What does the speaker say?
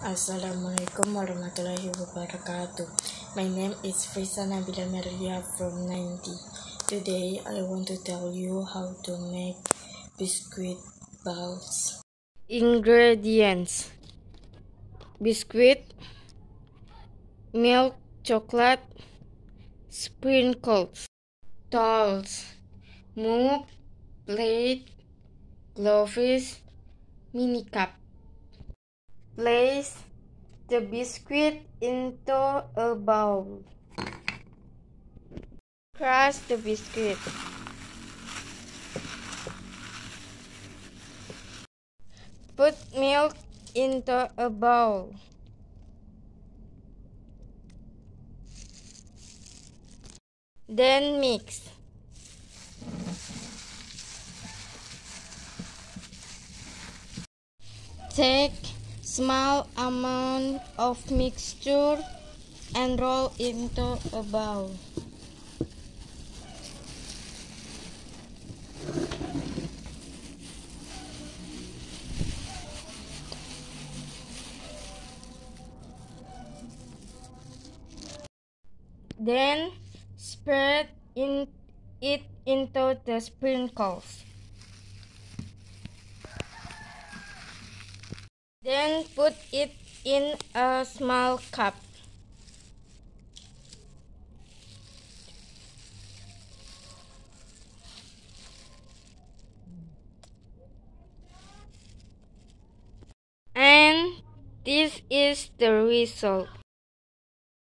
Assalamualaikum warahmatullahi wabarakatuh. My name is Frisa Nabila Merlia from 90. Today I want to tell you how to make biscuit balls. Ingredients Biscuit Milk Chocolate Sprinkles Dolls Mug Plate Gloves Mini cup Place the biscuit into a bowl. Crush the biscuit. Put milk into a bowl. Then mix. Take small amount of mixture and roll into a bowl. Then spread in it into the sprinkles. Then put it in a small cup. And this is the result.